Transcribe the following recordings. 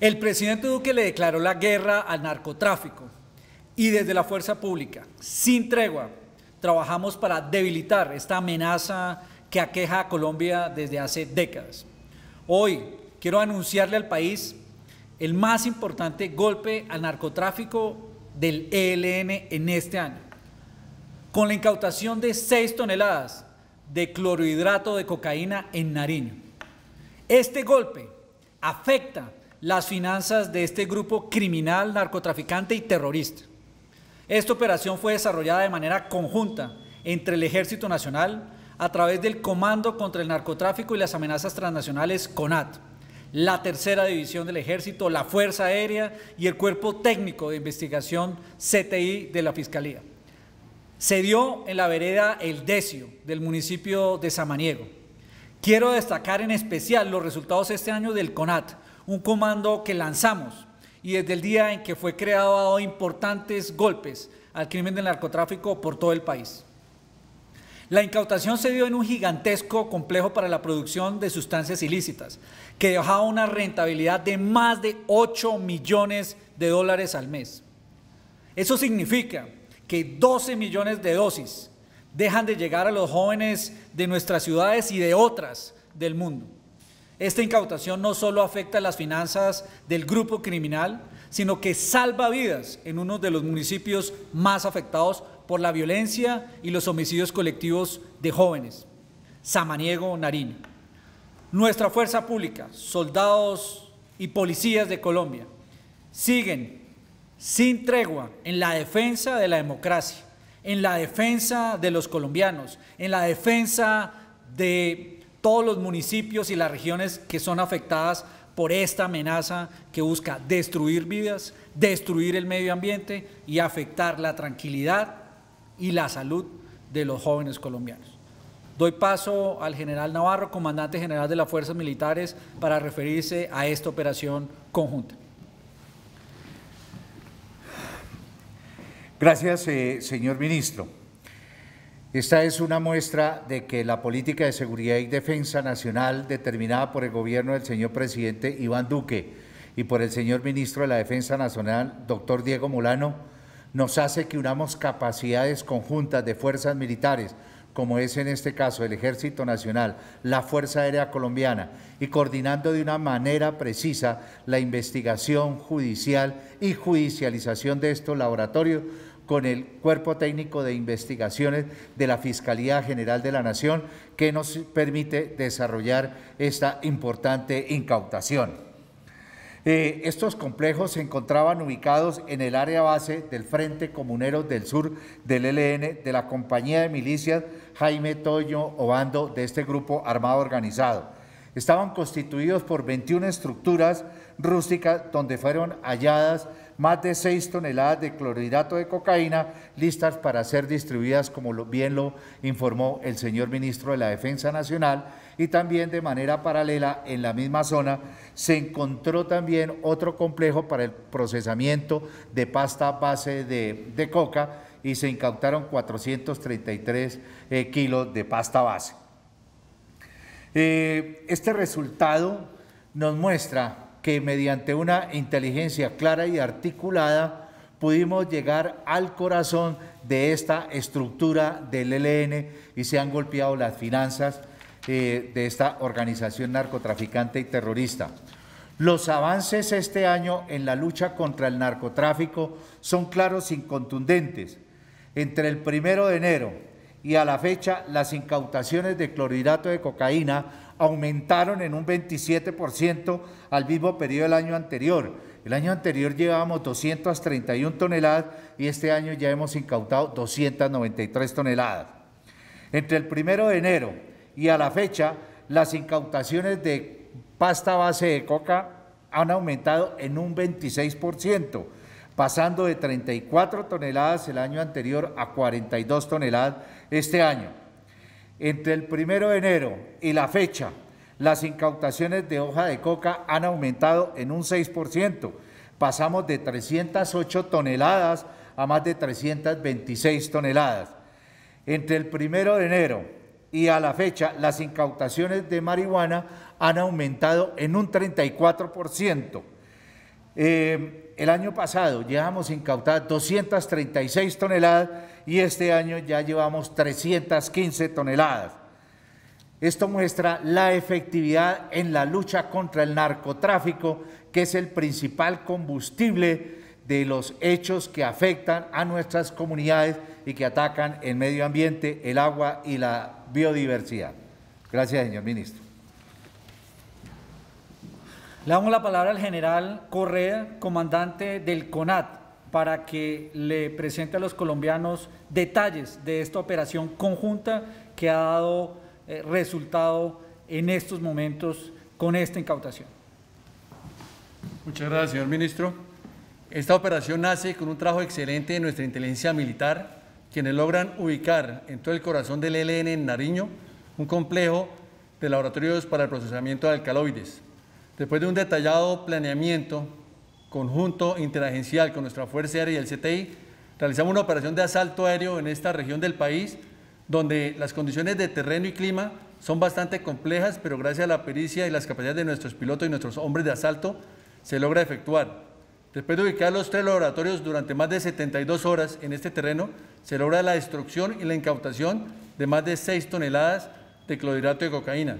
El presidente Duque le declaró la guerra al narcotráfico y desde la fuerza pública, sin tregua, trabajamos para debilitar esta amenaza que aqueja a Colombia desde hace décadas. Hoy quiero anunciarle al país el más importante golpe al narcotráfico del ELN en este año, con la incautación de 6 toneladas de clorhidrato de cocaína en Nariño. Este golpe afecta las finanzas de este grupo criminal, narcotraficante y terrorista. Esta operación fue desarrollada de manera conjunta entre el Ejército Nacional a través del Comando contra el Narcotráfico y las Amenazas Transnacionales, CONAT, la Tercera División del Ejército, la Fuerza Aérea y el Cuerpo Técnico de Investigación CTI de la Fiscalía. Se dio en la vereda El Decio del municipio de Samaniego. Quiero destacar en especial los resultados este año del CONAT, un comando que lanzamos y desde el día en que fue creado ha dado importantes golpes al crimen del narcotráfico por todo el país. La incautación se dio en un gigantesco complejo para la producción de sustancias ilícitas, que dejaba una rentabilidad de más de 8 millones de dólares al mes. Eso significa que 12 millones de dosis dejan de llegar a los jóvenes de nuestras ciudades y de otras del mundo. Esta incautación no solo afecta las finanzas del grupo criminal, sino que salva vidas en uno de los municipios más afectados por la violencia y los homicidios colectivos de jóvenes, Samaniego, Nariño. Nuestra fuerza pública, soldados y policías de Colombia, siguen sin tregua en la defensa de la democracia, en la defensa de los colombianos, en la defensa de todos los municipios y las regiones que son afectadas por esta amenaza que busca destruir vidas, destruir el medio ambiente y afectar la tranquilidad y la salud de los jóvenes colombianos. Doy paso al general Navarro, comandante general de las Fuerzas Militares, para referirse a esta operación conjunta. Gracias, eh, señor ministro. Esta es una muestra de que la política de seguridad y defensa nacional determinada por el gobierno del señor presidente Iván Duque y por el señor ministro de la Defensa Nacional, doctor Diego Molano, nos hace que unamos capacidades conjuntas de fuerzas militares, como es en este caso el Ejército Nacional, la Fuerza Aérea Colombiana, y coordinando de una manera precisa la investigación judicial y judicialización de estos laboratorios con el Cuerpo Técnico de Investigaciones de la Fiscalía General de la Nación, que nos permite desarrollar esta importante incautación. Eh, estos complejos se encontraban ubicados en el área base del Frente Comunero del Sur del ELN de la Compañía de Milicias Jaime Toño Obando de este grupo armado organizado. Estaban constituidos por 21 estructuras rústicas donde fueron halladas más de 6 toneladas de clorhidrato de cocaína listas para ser distribuidas, como bien lo informó el señor ministro de la Defensa Nacional, y también de manera paralela en la misma zona se encontró también otro complejo para el procesamiento de pasta base de, coca y se incautaron 433 eh, kilos de pasta base. Eh, este resultado nos muestra que mediante una inteligencia clara y articulada pudimos llegar al corazón de esta estructura del ELN y se han golpeado las finanzas eh, de esta organización narcotraficante y terrorista. Los avances este año en la lucha contra el narcotráfico son claros y contundentes. Entre el primero de enero y a la fecha, las incautaciones de clorhidrato de cocaína aumentaron en un 27% al mismo periodo del año anterior. El año anterior llevábamos 231 toneladas y este año ya hemos incautado 293 toneladas. Entre el primero de enero y a la fecha, las incautaciones de pasta base de coca han aumentado en un 26%, pasando de 34 toneladas el año anterior a 42 toneladas este año. Entre el primero de enero y la fecha, las incautaciones de hoja de coca han aumentado en un 6%. Pasamos de 308 toneladas a más de 326 toneladas. Entre el primero de enero y a la fecha, las incautaciones de marihuana han aumentado en un 34%. Eh, el año pasado llevamos incautadas 236 toneladas y este año ya llevamos 315 toneladas. Esto muestra la efectividad en la lucha contra el narcotráfico, que es el principal combustible de los hechos que afectan a nuestras comunidades y que atacan el medio ambiente, el agua y la biodiversidad. Gracias, señor ministro. Le damos la palabra al general Correa, comandante del CONAT, para que le presente a los colombianos detalles de esta operación conjunta que ha dado eh, resultado en estos momentos con esta incautación. Muchas gracias, señor ministro. Esta operación nace con un trabajo excelente de nuestra inteligencia militar, quienes logran ubicar en todo el corazón del ELN en Nariño un complejo de laboratorios para el procesamiento de alcaloides Después de un detallado planeamiento conjunto interagencial con nuestra Fuerza Aérea y el CTI, realizamos una operación de asalto aéreo en esta región del país, donde las condiciones de terreno y clima son bastante complejas, pero gracias a la pericia y las capacidades de nuestros pilotos y nuestros hombres de asalto, se logra efectuar. Después de ubicar los tres laboratorios durante más de 72 horas en este terreno, se logra la destrucción y la incautación de más de 6 toneladas de clorhidrato de cocaína.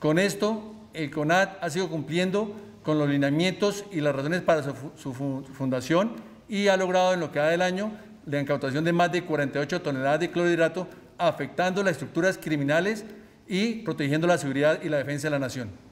Con esto el CONAT ha sido cumpliendo con los lineamientos y las razones para su, fundación y ha logrado en lo que va del año la incautación de más de 48 toneladas de clorhidrato, afectando las estructuras criminales y protegiendo la seguridad y la defensa de la nación.